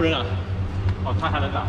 不够人啊！哦，他还能打。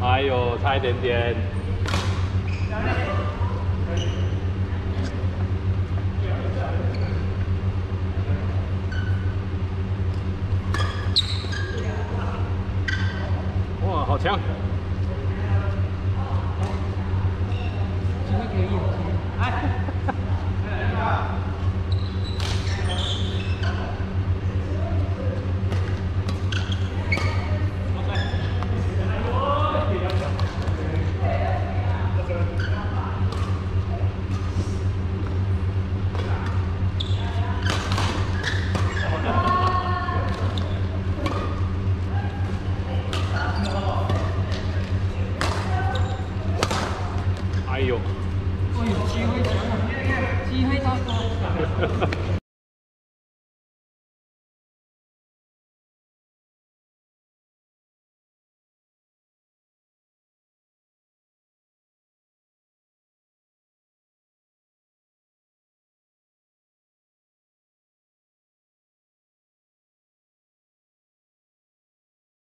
哎呦，差一点点。好强！今天可以，哎。